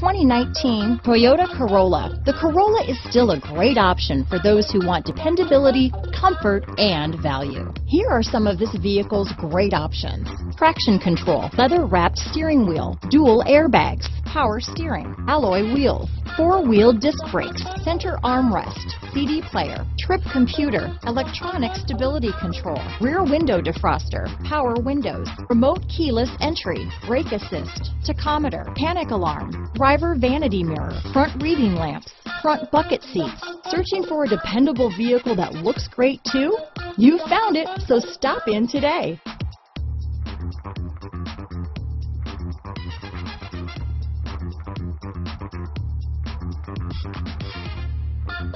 2019 Toyota Corolla. The Corolla is still a great option for those who want dependability, comfort, and value. Here are some of this vehicle's great options. Traction control, leather wrapped steering wheel, dual airbags, power steering, alloy wheels, four-wheel disc brakes, center armrest, CD player, trip computer, electronic stability control, rear window defroster, power windows, remote keyless entry, brake assist, tachometer, panic alarm, driver vanity mirror, front reading lamps, front bucket seats. Searching for a dependable vehicle that looks great too? You found it, so stop in today.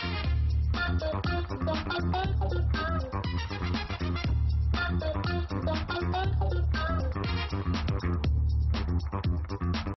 Thank you.